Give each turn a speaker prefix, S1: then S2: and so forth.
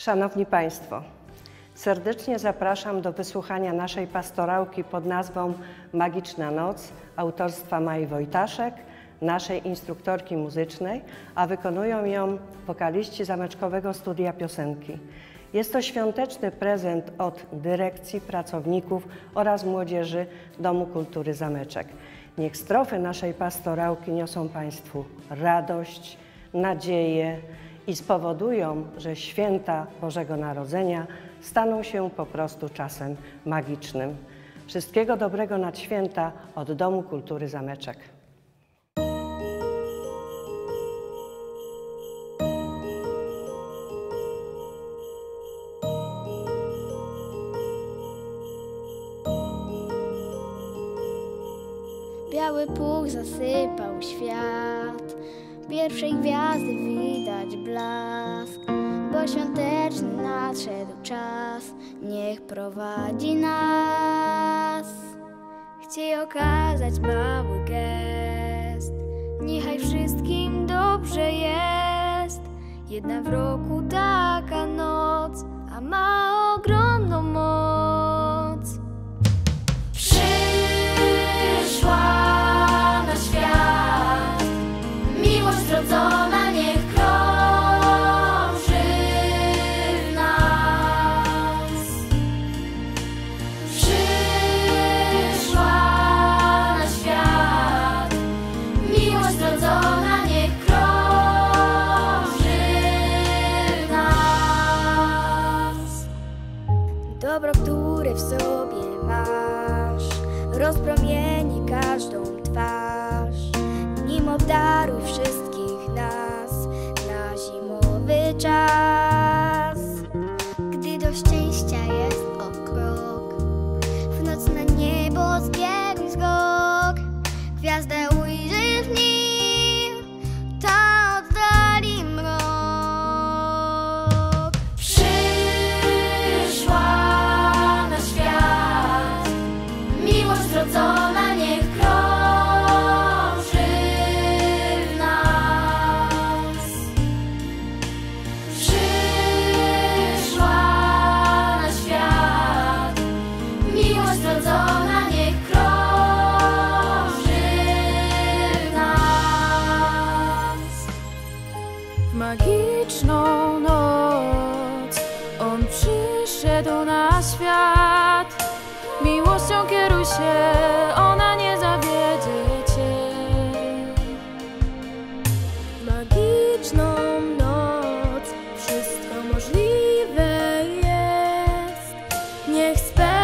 S1: Szanowni Państwo, serdecznie zapraszam do wysłuchania naszej pastorałki pod nazwą Magiczna Noc autorstwa Mai Wojtaszek, naszej instruktorki muzycznej, a wykonują ją wokaliści Zameczkowego Studia Piosenki. Jest to świąteczny prezent od dyrekcji, pracowników oraz młodzieży Domu Kultury Zameczek. Niech strofy naszej pastorałki niosą Państwu radość, nadzieję i spowodują, że święta Bożego Narodzenia staną się po prostu czasem magicznym. Wszystkiego dobrego nad święta od Domu Kultury Zameczek.
S2: Biały puch zasypał świat Pierwszej gwiazdy widać blask Bo świąteczny nadszedł czas. Niech prowadzi nas. Chcie okazać mały gest. Niechaj wszystkim dobrze jest. Jedna w roku taka noc A ma ogromną moc które w sobie masz, rozpromieni każdą twarz. Nim obdaruj wszystkich świat.
S3: Miłością kieruj się, ona nie zawiedzie cię. Magiczną noc wszystko możliwe jest. Niech spełni